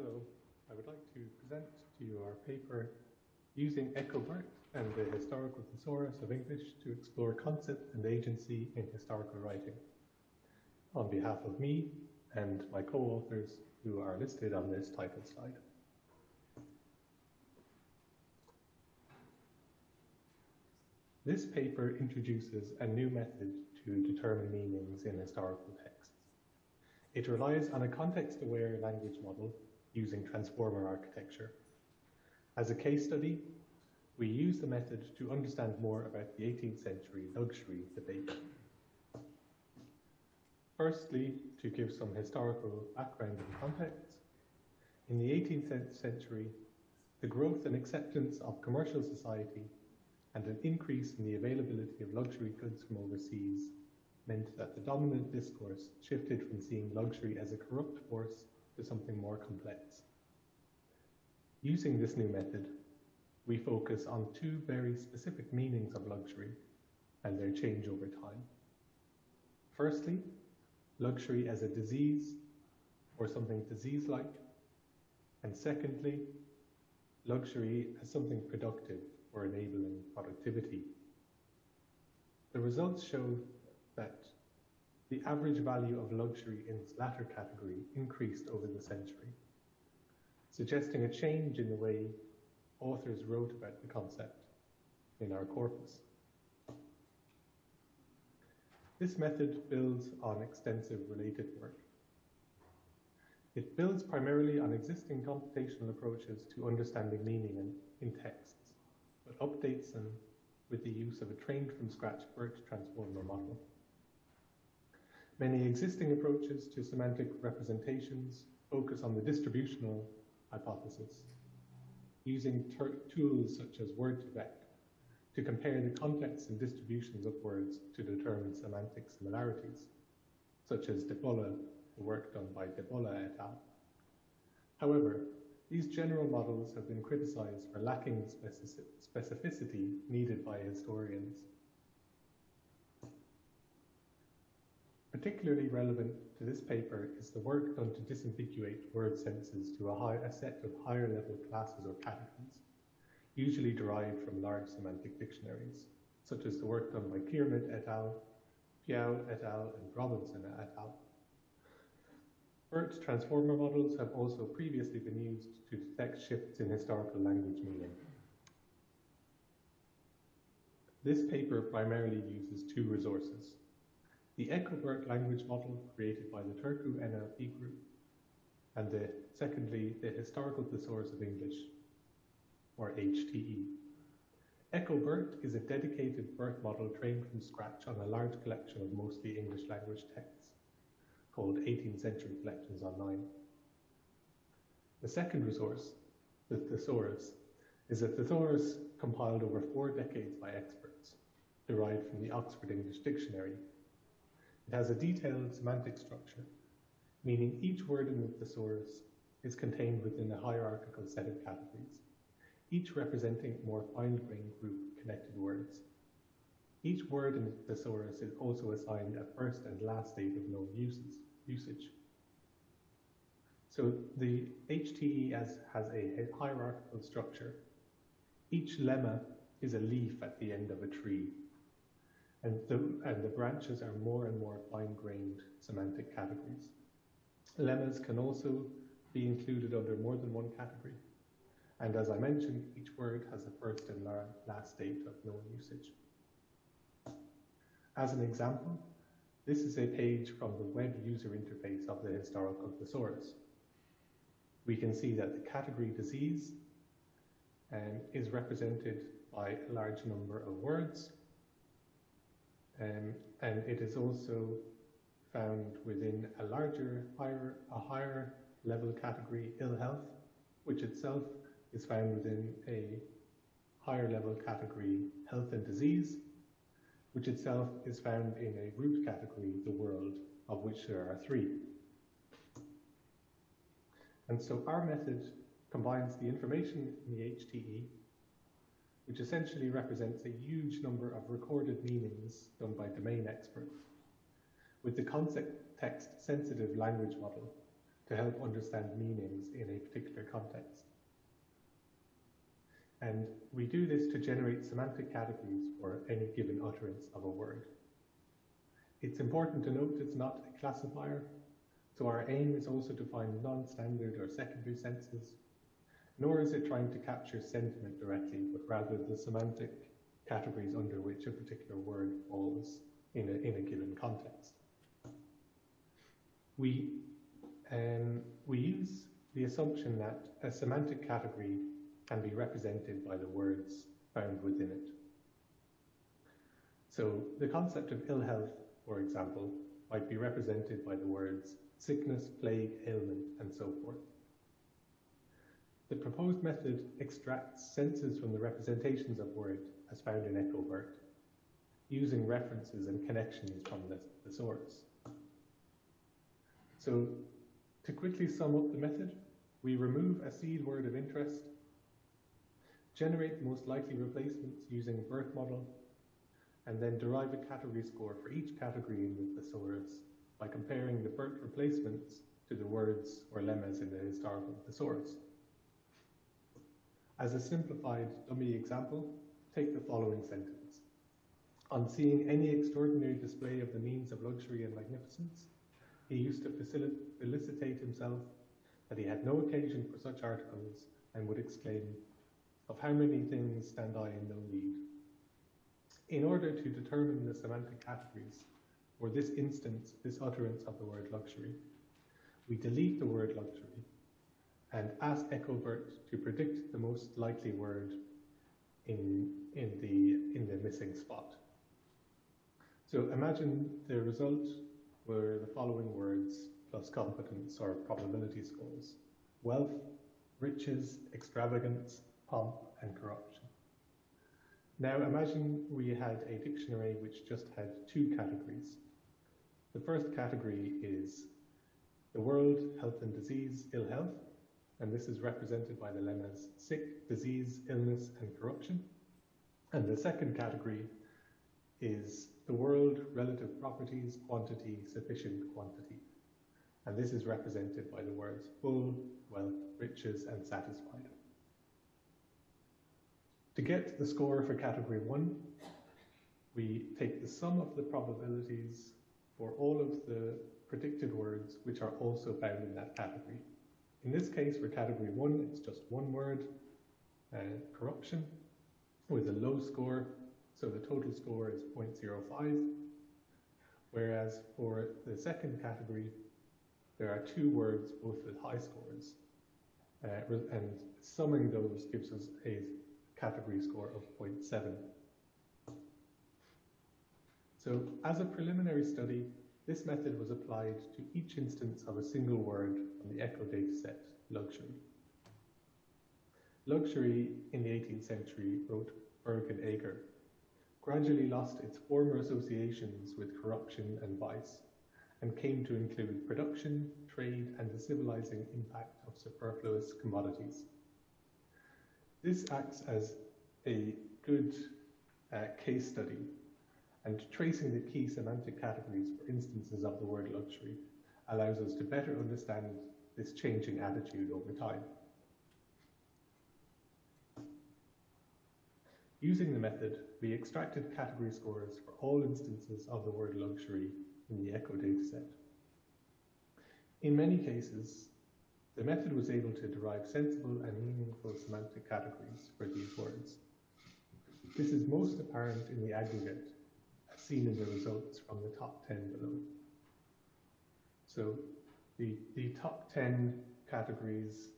Hello, I would like to present to you our paper using ECCO-BERT and the historical thesaurus of English to explore concept and agency in historical writing. On behalf of me and my co-authors who are listed on this title slide. This paper introduces a new method to determine meanings in historical texts. It relies on a context-aware language model using transformer architecture. As a case study, we use the method to understand more about the 18th century luxury debate. Firstly, to give some historical background and context, in the 18th century, the growth and acceptance of commercial society and an increase in the availability of luxury goods from overseas meant that the dominant discourse shifted from seeing luxury as a corrupt force to something more complex. Using this new method, we focus on two very specific meanings of luxury and their change over time. Firstly, luxury as a disease or something disease-like, and secondly, luxury as something productive or enabling productivity. The results show that the average value of luxury in this latter category increased over the century, suggesting a change in the way authors wrote about the concept in our corpus. This method builds on extensive related work. It builds primarily on existing computational approaches to understanding meaning in, in texts, but updates them with the use of a trained from scratch BERT transformer model. Many existing approaches to semantic representations focus on the distributional hypothesis, using tools such as word2vec to compare the contexts and distributions of words to determine semantic similarities, such as Debola, the work done by Debola et al. However, these general models have been criticized for lacking the specificity needed by historians Particularly relevant to this paper is the work done to disambiguate word senses to a, high, a set of higher level classes or categories, usually derived from large semantic dictionaries, such as the work done by Kiermaier et al., Piao et al., and Robinson et al. BERT transformer models have also previously been used to detect shifts in historical language meaning. This paper primarily uses two resources, the ECCO-BERT language model created by the Turku NLP group, and the, secondly, the Historical Thesaurus of English, or HTE. ECCO-BERT is a dedicated BERT model trained from scratch on a large collection of mostly English language texts, called 18th Century Collections Online. The second resource, the Thesaurus, is a thesaurus compiled over four decades by experts, derived from the Oxford English Dictionary it has a detailed semantic structure, meaning each word in the thesaurus is contained within a hierarchical set of categories, each representing more fine-grained group of connected words. Each word in the thesaurus is also assigned a first and last state of known uses, usage. So the HTE has a hierarchical structure. Each lemma is a leaf at the end of a tree and the, and the branches are more and more fine-grained semantic categories. Lemmas can also be included under more than one category. And as I mentioned, each word has a first and last date of known usage. As an example, this is a page from the web user interface of the historical thesaurus. We can see that the category disease um, is represented by a large number of words um, and it is also found within a larger, higher, a higher level category, ill health, which itself is found within a higher level category, health and disease, which itself is found in a root category, the world, of which there are three. And so our method combines the information in the HTE which essentially represents a huge number of recorded meanings done by domain experts, with the context sensitive language model to help understand meanings in a particular context. And we do this to generate semantic categories for any given utterance of a word. It's important to note it's not a classifier, so our aim is also to find non-standard or secondary senses, nor is it trying to capture sentiment directly, but rather the semantic categories under which a particular word falls in a, in a given context. We, um, we use the assumption that a semantic category can be represented by the words found within it. So the concept of ill health, for example, might be represented by the words sickness, plague, ailment, and so forth. The proposed method extracts senses from the representations of word as found in ECCO-BERT, using references and connections from the, the source. So to quickly sum up the method, we remove a seed word of interest generate the most likely replacements using a BERT model, and then derive a category score for each category in the thesaurus by comparing the BERT replacements to the words or lemmas in the historical thesaurus. As a simplified dummy example, take the following sentence. On seeing any extraordinary display of the means of luxury and magnificence, he used to felicitate himself that he had no occasion for such articles and would exclaim, of how many things stand I in no need. In order to determine the semantic categories, or this instance, this utterance of the word luxury, we delete the word luxury and ask ECCO-BERT to predict the most likely word in, in, the, in the missing spot. So imagine the result were the following words plus competence or probability scores. Wealth, riches, extravagance, pomp, and corruption. Now imagine we had a dictionary which just had two categories. The first category is the world, health and disease, ill health, and this is represented by the lemmas sick, disease, illness, and corruption. And the second category is the world, relative properties, quantity, sufficient quantity. And this is represented by the words full, wealth, riches, and satisfied. To get the score for category one, we take the sum of the probabilities for all of the predicted words which are also found in that category. In this case, for category one, it's just one word, uh, corruption, with a low score, so the total score is 0.05. Whereas for the second category, there are two words, both with high scores, uh, and summing those gives us a category score of 0.7. So as a preliminary study, this method was applied to each instance of a single word on the ECCO dataset, luxury. Luxury in the 18th century, wrote Berg and Eger, gradually lost its former associations with corruption and vice, and came to include production, trade, and the civilizing impact of superfluous commodities. This acts as a good uh, case study and tracing the key semantic categories for instances of the word luxury allows us to better understand this changing attitude over time. Using the method, we extracted category scores for all instances of the word luxury in the ECCO dataset. In many cases, the method was able to derive sensible and meaningful semantic categories for these words. This is most apparent in the aggregate, seen in the results from the top 10 below. So the, the top 10 categories,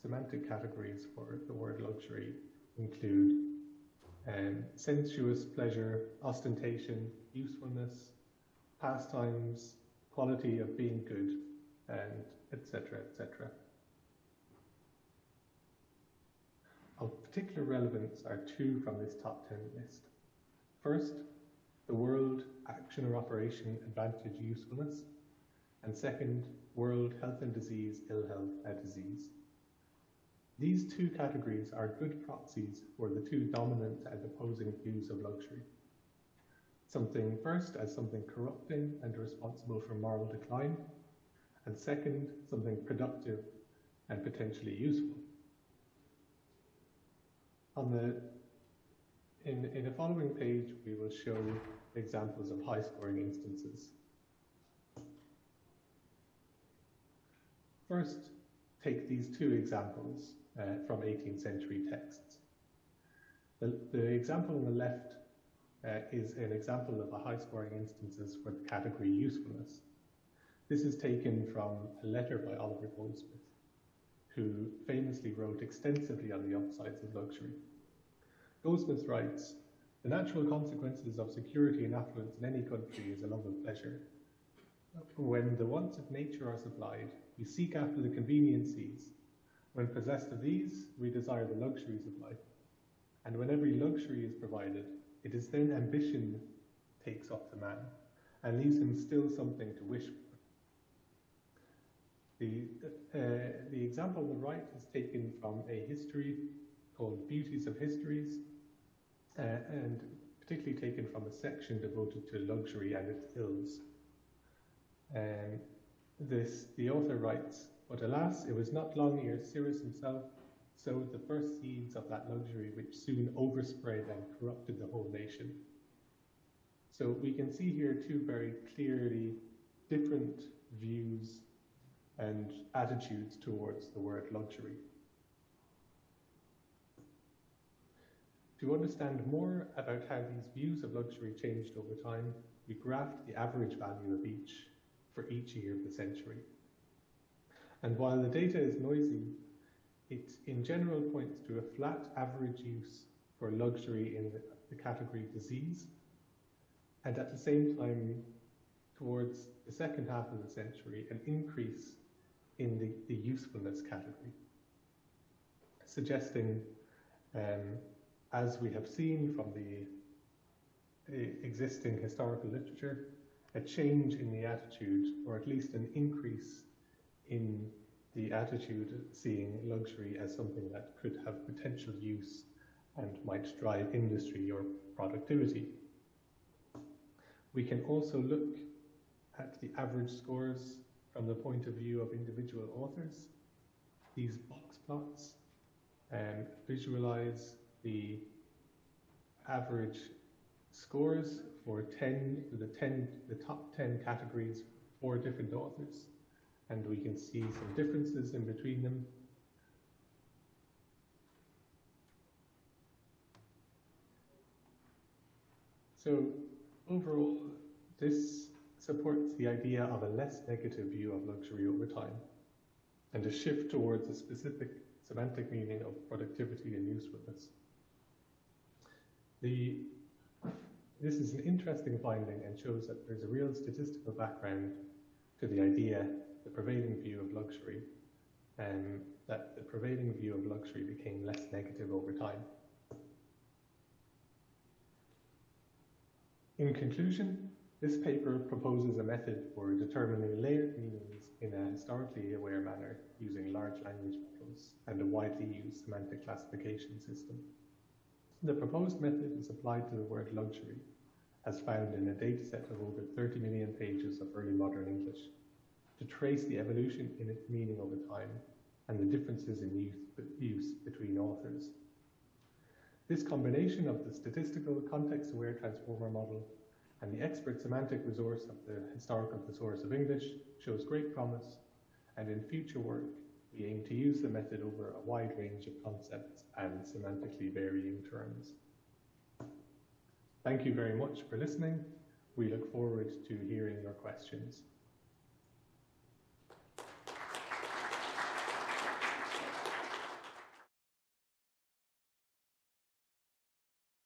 semantic categories for the word luxury include um, sensuous pleasure, ostentation, usefulness, pastimes, quality of being good, and etc., etc. Of particular relevance are two from this top 10 list. First, the world action or operation advantage usefulness, and second, world health and disease, ill health, and disease. These two categories are good proxies for the two dominant and opposing views of luxury. Something first as something corrupting and responsible for moral decline, and second, something productive and potentially useful. On the in, in the following page, we will show examples of high scoring instances. First, take these two examples uh, from 18th century texts. The, the example on the left uh, is an example of a high scoring instances for the category usefulness. This is taken from a letter by Oliver Goldsmith, who famously wrote extensively on the upsides of luxury. Goldsmith writes, the natural consequences of security and affluence in any country is a love of pleasure. When the wants of nature are supplied, we seek after the conveniencies. When possessed of these, we desire the luxuries of life. And when every luxury is provided, it is then ambition takes up the man and leaves him still something to wish for. The, uh, the example on the right is taken from a history called Beauties of Histories, uh, and particularly taken from a section devoted to luxury and its ills. Um, this, the author writes, but alas, it was not long ere Cyrus himself sowed the first seeds of that luxury which soon overspread and corrupted the whole nation. So we can see here two very clearly different views and attitudes towards the word luxury. To understand more about how these views of luxury changed over time, we graphed the average value of each for each year of the century. And while the data is noisy, it in general points to a flat average use for luxury in the, category disease, and at the same time, towards the second half of the century, an increase in the, the usefulness category, suggesting, um, as we have seen from the existing historical literature, a change in the attitude, or at least an increase in the attitude seeing luxury as something that could have potential use and might drive industry or productivity. We can also look at the average scores from the point of view of individual authors. These box plots um, visualize the average scores for 10, the 10, the top 10 categories for different authors. And we can see some differences in between them. So overall, this supports the idea of a less negative view of luxury over time and a shift towards a specific semantic meaning of productivity and usefulness. The, this is an interesting finding and shows that there's a real statistical background to the idea, the prevailing view of luxury, and that the prevailing view of luxury became less negative over time. In conclusion, this paper proposes a method for determining layered meanings in a historically aware manner using large language models and a widely used semantic classification system. The proposed method is applied to the word luxury, as found in a dataset of over 30 million pages of early modern English, to trace the evolution in its meaning over time and the differences in use between authors. This combination of the statistical context-aware transformer model and the expert semantic resource of the Historical Thesaurus of English shows great promise, and in future work, we aim to use the method over a wide range of concepts and semantically varying terms. Thank you very much for listening. We look forward to hearing your questions.